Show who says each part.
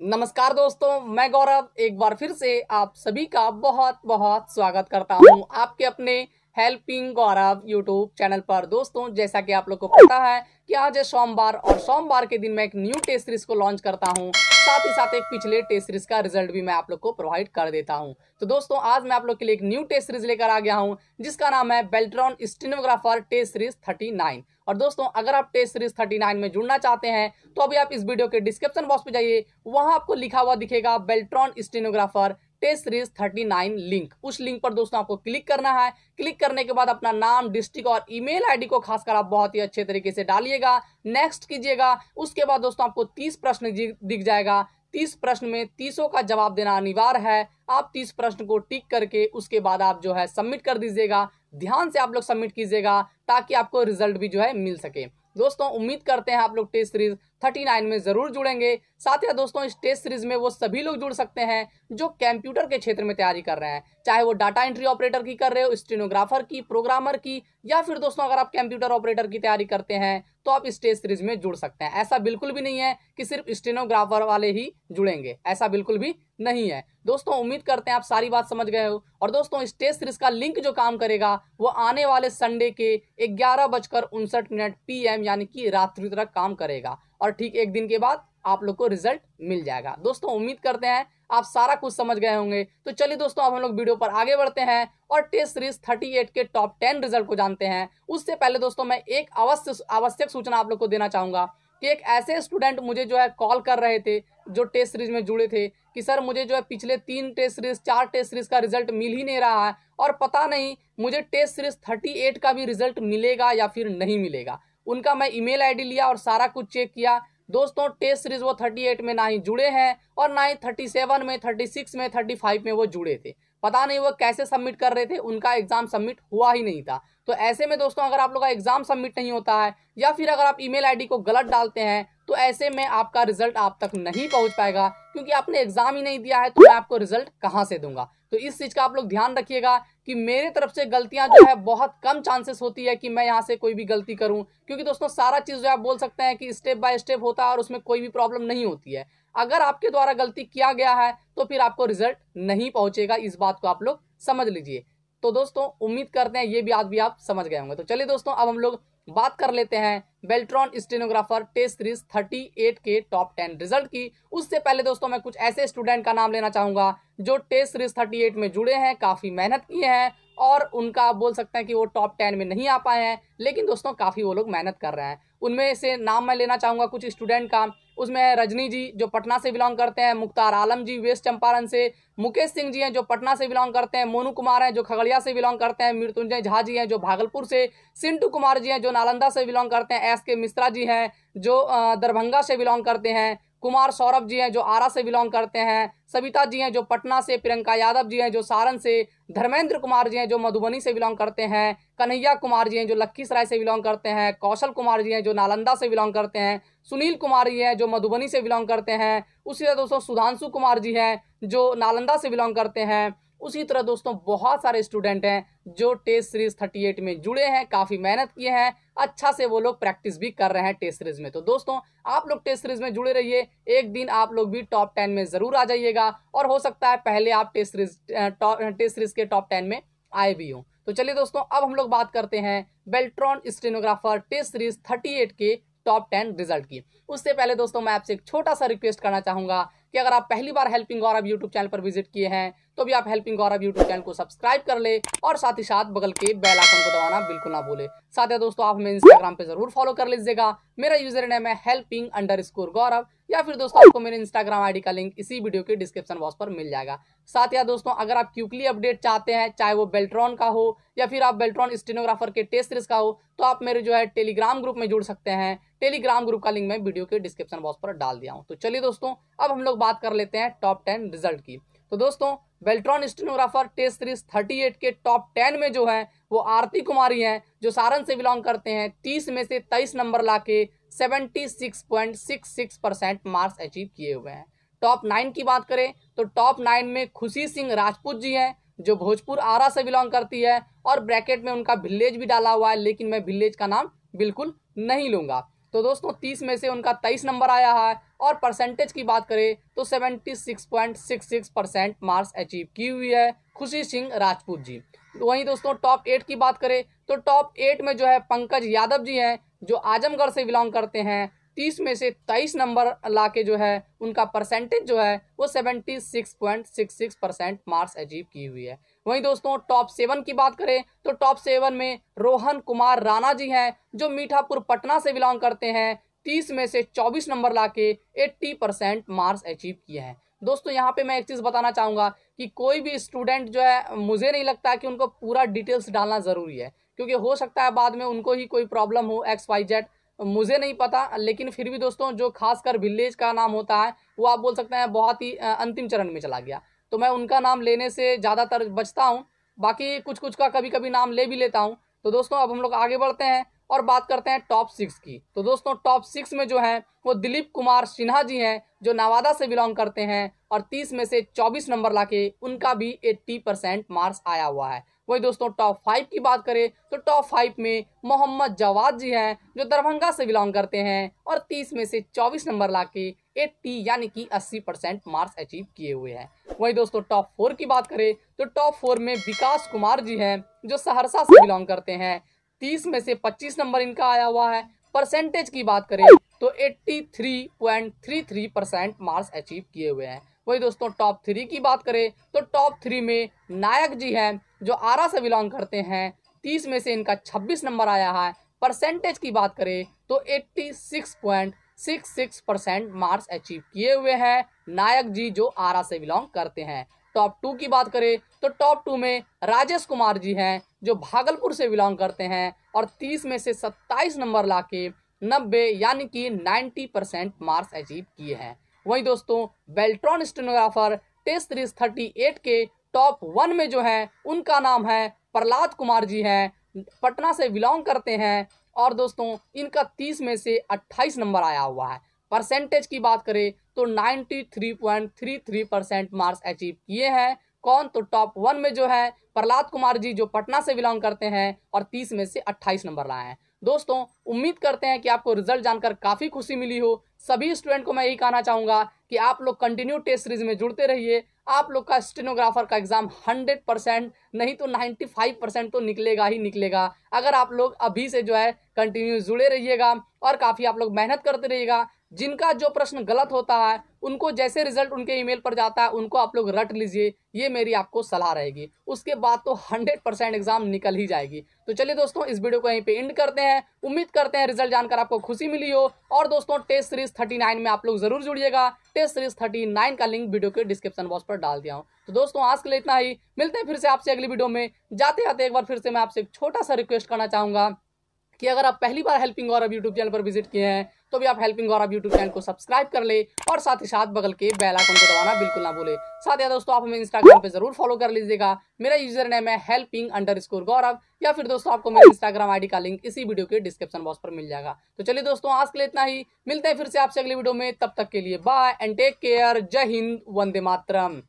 Speaker 1: नमस्कार दोस्तों, मैं गौरव एक बार फिर से आप सभी का बहुत बहुत स्वागत करता हूँ आपके अपने हेल्पिंग गौरव यूट्यूब चैनल पर। दोस्तों, जैसा कि आप लोग को पता है कि आज है सोमवार और सोमवार के दिन मैं एक न्यू टेस्ट सीरीज़ को लॉन्च करता हूँ। साथ ही साथ एक पिछले टेस्ट सीरीज़ का रिज़ल्ट भी मैं आप लोग को प्रोवाइड कर देता हूँ। तो दोस्तों, आज मैं आप लोग के लिए एक न्यू टेस्ट सीरीज़ लेकर आ गया हूँ, जिसका नाम है Beltron stenographer test series thirty और दोस्तों, अगर आप टेस्ट सीरीज़ 39 में जुड़ना चाहते हैं तो अभी आप इस वीडियो के डिस्क्रिप्शन बॉक्स पे जाइए। वहाँ आपको लिखा हुआ दिखेगा Beltron stenographer test series 39 link उस लिंक पर दोस्तों आपको क्लिक करना है। क्लिक करने के बाद अपना नाम डिस्ट्रिक्ट और ईमेल आईडी को खासकर आप बहुत ही अच्छे तरीके से डालिएगा। नेक्स्ट कीजिएगा। उसके बाद दोस्तों आपको तीस प्रश्न दिख जाएगा। तीस प्रश्न में तीसों का जवाब देना अनिवार्य है। आप तीस प्रश्न को टिक करके उसके बाद आप जो है सबमिट कर दीजिएगा। ध्यान से आप लोग सबमिट कीजिएगा ताकि आपको रिज़ल्ट भी जो है मिल सके। दोस्तों, उम्मीद करते हैं आप लोग टेस्ट सीरीज़ 39 में ज़रूर जुड़ेंगे। साथ ही दोस्तों, इस टेस्ट सीरीज़ में वो सभी लोग जुड़ सकते हैं जो कंप्यूटर के क्षेत्र में तैयारी कर रहे हैं। चाहे वो डाटा एंट्री ऑपरेटर की कर रहे हो स्टेनोग्राफर की प्रोग्रामर की, या फिर दोस्तों, अगर आप कंप्यूटर ऑपरेटर की तैयारी करते हैं तो आप इस टेस्ट सीरीज़ में जुड़ सकते हैं। ऐसा बिल्कुल भी नहीं है कि सिर्फ़ स्टेनोग्राफर वाले ही जुड़ेंगे। ऐसा बिल्कुल भी नहीं है। दोस्तों, उम्मीद करते हैं आप सारी बात समझ गए हो। और दोस्तों, इस टेस्ट सीरीज़ का लिंक जो काम करेगा, वो आने वाले संडे के ग्यारह बजकर उनसठ मिनट पीएम यानी कि रात्रि तक काम करेगा। और ठीक एक दिन के बाद आप लोग को रिज़ल्ट मिल जाएगा। दोस्तों, उम्मीद करते हैं आप सारा कुछ समझ गए होंगे। तो चलिए दोस्तों, अब हम लोग वीडियो पर आगे बढ़ते हैं और टेस्ट सीरीज़ 38 के टॉप 10 रिज़ल्ट को जानते हैं। उससे पहले दोस्तों, मैं एक अवश्य आवश्यक सूचना आप लोग को देना चाहूँगा। कि एक ऐसे स्टूडेंट मुझे जो है कॉल कर रहे थे, जो टेस्ट सीरीज़ में जुड़े थे, कि सर मुझे जो है पिछले तीन टेस्ट सीरीज़ चार टेस्ट सीरीज़ का रिज़ल्ट मिल ही नहीं रहा है और पता नहीं मुझे टेस्ट सीरीज़ थर्टी एट का भी रिज़ल्ट मिलेगा या फिर नहीं मिलेगा। उनका मैं ईमेल आईडी लिया और सारा कुछ चेक किया। दोस्तों टेस्ट सीरीज़ वो 38 में ना ही जुड़े हैं और ना ही 37 में 36 में 35 में वो जुड़े थे। पता नहीं वो कैसे सबमिट कर रहे थे, उनका एग्ज़ाम सबमिट हुआ ही नहीं था। तो ऐसे में दोस्तों, अगर आप लोग का एग्ज़ाम सबमिट नहीं होता है, या फिर अगर आप ईमेल आईडी को गलत डालते हैं तो ऐसे में आपका रिज़ल्ट आप तक नहीं पहुँच पाएगा, क्योंकि आपने एग्ज़ाम ही नहीं दिया है तो मैं आपको रिज़ल्ट कहाँ से दूँगा? तो इस चीज़ का आप लोग ध्यान रखिएगा कि मेरे तरफ़ से गलतियाँ जो है, बहुत कम चांसेस होती है कि मैं यहाँ से कोई भी गलती करूँ। क्योंकि दोस्तों, सारा चीज़ जो आप बोल सकते हैं कि स्टेप बाय स्टेप होता है और उसमें कोई भी प्रॉब्लम नहीं होती है। अगर आपके द्वारा गलती किया गया है तो फिर आपको रिज़ल्ट नहीं पहुंचेगा। इस बात को आप लोग समझ लीजिए। तो दोस्तों, उम्मीद करते हैं ये भी आज भी आप समझ गए होंगे। तो चलिए दोस्तों, अब हम लोग बात कर लेते हैं बेल्ट्रॉन स्टेनोग्राफर टेस्ट सीरीज़ 38 के टॉप 10 रिज़ल्ट की। उससे पहले दोस्तों, मैं कुछ ऐसे स्टूडेंट का नाम लेना चाहूँगा, जो टेस्ट सीरीज़ 38 में जुड़े हैं, काफ़ी मेहनत किए हैं, और उनका आप बोल सकते हैं कि वो टॉप टेन में नहीं आ पाए हैं, लेकिन दोस्तों, काफ़ी वो लोग मेहनत कर रहे हैं। उनमें से नाम मैं लेना चाहूँगा कुछ स्टूडेंट का। उसमें है रजनी जी, जो पटना से बिलोंग करते हैं, मुख्तार आलम जी, वेस्ट चंपारण से, मुकेश सिंह जी हैं, जो पटना से बिलोंग करते हैं, मोनू कुमार हैं, जो खगड़िया से बिलोंग करते हैं, मृत्युंजय झा जी हैं, जो भागलपुर से, सिंटू कुमार जी हैं, जो नालंदा से बिलोंग करते हैं एस के मिश्रा जी हैं, जो दरभंगा से बिलोंग करते हैं कुमार सौरभ जी हैं, जो आरा से बिलोंग करते हैं, सविता जी हैं, जो पटना से, प्रियंका यादव जी हैं, जो सारण से, धर्मेंद्र कुमार जी हैं, जो मधुबनी से बिलोंग करते हैं, कन्हैया कुमार जी हैं, जो लखीसराय से बिलोंग करते हैं, कौशल कुमार जी हैं, जो नालंदा से बिलोंग करते हैं, सुनील कुमार जी हैं, जो मधुबनी से बिलोंग करते हैं, उसी तरह दोस्तों सुधांशु कुमार जी हैं, जो नालंदा से बिलोंग करते हैं उसी तरह दोस्तों, बहुत सारे स्टूडेंट हैं जो टेस्ट सीरीज़ 38 में जुड़े हैं, काफ़ी मेहनत किए हैं अच्छा से वो लोग प्रैक्टिस भी कर रहे हैं टेस्ट सीरीज़ में। तो दोस्तों, आप लोग टेस्ट सीरीज़ में जुड़े रहिए, एक दिन आप लोग भी टॉप टेन में ज़रूर आ जाइएगा और हो सकता है पहले आप टेस्ट सीरीज़ टेस्ट सीरीज़ के टॉप टेन में आए भी हों। तो चलिए दोस्तों, अब हम लोग बात करते हैं Beltron stenographer test series thirty के टॉप टेन रिज़ल्ट की। उससे पहले दोस्तों, मैं आपसे एक छोटा सा रिक्वेस्ट करना चाहूँगा। कि अगर आप पहली बार हेल्पिंग गौरव यूट्यूब चैनल पर विज़िट किए हैं तो भी आप हेल्पिंग गौरव यूट्यूब चैनल को सब्सक्राइब कर ले और साथ ही साथ बगल के बेल आइकन को दबाना बिल्कुल ना भूले। साथ ही दोस्तों, आप हमें इंस्टाग्राम पे ज़रूर फॉलो कर लीजिएगा। मेरा यूज़र नेम है हेल्पिंग अंडर स्कोर गौरव, या फिर दोस्तों, आपको मेरे इंस्टाग्राम आईडी का लिंक इसी वीडियो के डिस्क्रिप्शन बॉक्स पर मिल जाएगा। साथ ही दोस्तों, अगर आप क्यूकली अपडेट चाहते हैं, चाहे वो बेल्ट्रॉन का हो, या फिर आप बेल्ट्रॉन स्टेनोग्राफर के टेस्ट सीरीज़ का हो तो आप मेरे जो है टेलीग्राम ग्रुप में जुड़ सकते हैं। टेलीग्राम ग्रुप का लिंक मैं वीडियो के डिस्क्रिप्शन बॉक्स पर डाल दिया हूँ। तो चलिए दोस्तों, अब हम लोग बात कर लेते हैं टॉप टेन रिज़ल्ट की। तो दोस्तों बेल्ट्रॉन स्टेनोग्राफर टेस्ट सीरीज़ 38 के टॉप 10 में जो है, वो आरती कुमारी हैं, जो सारण से बिलोंग करते हैं 30 में से 23 नंबर लाके 76.66 परसेंट मार्क्स अचीव किए हुए हैं। टॉप नाइन की बात करें तो टॉप नाइन में खुशी सिंह राजपूत जी हैं, जो भोजपुर आरा से बिलोंग करती है, और ब्रैकेट में उनका विलेज भी डाला हुआ है, लेकिन मैं विलेज का नाम बिल्कुल नहीं लूँगा। तो दोस्तों, तीस में से उनका तेईस नंबर आया है और परसेंटेज की बात करें तो 76.66 परसेंट मार्क्स अचीव की हुई है खुशी सिंह राजपूत जी। वहीं दोस्तों टॉप एट की बात करें तो टॉप एट में जो है पंकज यादव जी हैं, जो आजमगढ़ से बिलोंग करते हैं। तीस में से तेईस नंबर ला के जो है, उनका परसेंटेज जो है, वो seventy six point six six percent marks achieve की हुई है। वहीं दोस्तों टॉप सेवन की बात करें तो टॉप सेवन में रोहन कुमार राणा जी हैं, जो मीठापुर पटना से बिलोंग करते हैं। तीस में से चौबीस नंबर ला के एट्टी परसेंट मार्क्स अचीव किए हैं। दोस्तों, यहाँ पे मैं एक चीज़ बताना चाहूँगा कि कोई भी स्टूडेंट जो है, मुझे नहीं लगता कि उनको पूरा डिटेल्स डालना ज़रूरी है, क्योंकि हो सकता है बाद में उनको ही कोई प्रॉब्लम हो, एक्स, वाई, जेड, मुझे नहीं पता, लेकिन फिर भी दोस्तों, जो खासकर विलेज का नाम होता है, वो आप बोल सकते हैं बहुत ही अंतिम चरण में चला गया। तो मैं उनका नाम लेने से ज़्यादातर बचता हूँ, बाकी कुछ कुछ का कभी कभी नाम ले भी लेता हूँ। तो दोस्तों, अब हम लोग आगे बढ़ते हैं। और बात करते हैं टॉप सिक्स की। तो दोस्तों टॉप सिक्स में जो है, वो दिलीप कुमार सिन्हा जी हैं, जो नवादा से बिलोंग करते हैं और तीस में से चौबीस नंबर लाके उनका भी एट्टी परसेंट मार्क्स आया हुआ है। वही दोस्तों टॉप फाइव की बात करें तो टॉप फाइव में मोहम्मद जवाद जी हैं, जो दरभंगा से बिलोंग करते हैं और तीस में से चौबीस नंबर ला के एट्टी यानी कि अस्सी परसेंट मार्क्स अचीव किए हुए हैं। वही दोस्तों टॉप फोर की बात करें तो टॉप फोर में विकास कुमार जी हैं, जो सहरसा से बिलोंग करते हैं तीस में से पच्चीस नंबर इनका आया हुआ है। परसेंटेज की बात करें तो eighty three point three three percent marks achieve किए हुए हैं। वही दोस्तों टॉप थ्री की बात करें तो टॉप थ्री में नायक जी हैं, जो आरा से बिलोंग करते हैं। तीस में से इनका छब्बीस नंबर आया है। परसेंटेज की बात करें तो eighty six point six six percent marks achieve किए हुए हैं नायक जी, जो आरा से बिलोंग करते हैं। टॉप टू की बात करें तो टॉप टू में राजेश कुमार जी हैं, जो भागलपुर से बिलोंग करते हैं और तीस में से सत्ताईस नंबर ला के नब्बे, यानी कि नाइन्टी परसेंट मार्क्स अचीव किए हैं। वहीं दोस्तों Beltron stenographer test series thirty eight के टॉप वन में जो है, उनका नाम है प्रहलाद कुमार जी हैं, पटना से बिलोंग करते हैं और दोस्तों, इनका तीस में से अट्ठाईस नंबर आया हुआ है। परसेंटेज की बात करें तो 93.33 परसेंट मार्क्स अचीव किए हैं। कौन? तो टॉप वन में जो है, प्रहलाद कुमार जी, जो पटना से बिलोंग करते हैं और तीस में से अट्ठाईस नंबर लाए हैं। दोस्तों, उम्मीद करते हैं कि आपको रिज़ल्ट जानकर काफ़ी खुशी मिली हो। सभी स्टूडेंट को मैं यही कहना चाहूँगा कि आप लोग कंटिन्यू टेस्ट सीरीज़ में जुड़ते रहिए। आप लोग का स्टेनोग्राफर का एग्ज़ाम 100 परसेंट नहीं तो 95 परसेंट तो निकलेगा ही निकलेगा। अगर आप लोग अभी से जो है कंटिन्यू जुड़े रहिएगा और काफ़ी आप लोग मेहनत करते रहिएगा जिनका जो प्रश्न गलत होता है, उनको जैसे रिज़ल्ट उनके ईमेल पर जाता है, उनको आप लोग रट लीजिए, ये मेरी आपको सलाह रहेगी। उसके बाद तो 100 परसेंट एग्ज़ाम निकल ही जाएगी। तो चलिए दोस्तों, इस वीडियो को यहीं पे एंड करते हैं। उम्मीद करते हैं रिज़ल्ट जानकर आपको खुशी मिली हो। और दोस्तों टेस्ट सीरीज़ 39 में आप लोग ज़रूर जुड़िएगा। टेस्ट सीरीज़ 39 का लिंक वीडियो के डिस्क्रिप्शन बॉक्स पर डाल दिया हूँ। तो दोस्तों, आज के लिए इतना ही। मिलते हैं फिर से आपसे अगली वीडियो में। जाते जाते एक बार फिर से मैं आपसे एक छोटा सा रिक्वेस्ट करना चाहूँगा कि अगर आप पहली बार हेल्पिंग गौरव यूट्यूब चैनल पर विज़िट किए हैं तो भी आप हेल्पिंग गौरव यूट्यूब चैनल को सब्सक्राइब कर ले और साथ ही साथ बगल के बेल आइकन को दबाना बिल्कुल ना भूले। साथ ही दोस्तों, आप हमें इंस्टाग्राम पे ज़रूर फॉलो कर लीजिएगा। मेरा यूज़र नेम है हेल्पिंग अंडर स्कोर गौरव। या फिर दोस्तों, आपको मेरे इंस्टाग्राम आईडी का लिंक इसी वीडियो के डिस्क्रिप्शन बॉक्स पर मिल जाएगा। तो चलिए दोस्तों, आज के लिए इतना ही। मिलते हैं फिर से आपसे अगली वीडियो में। तब तक के लिए बाय एंड टेक केयर जय हिंद, वंदे मातरम।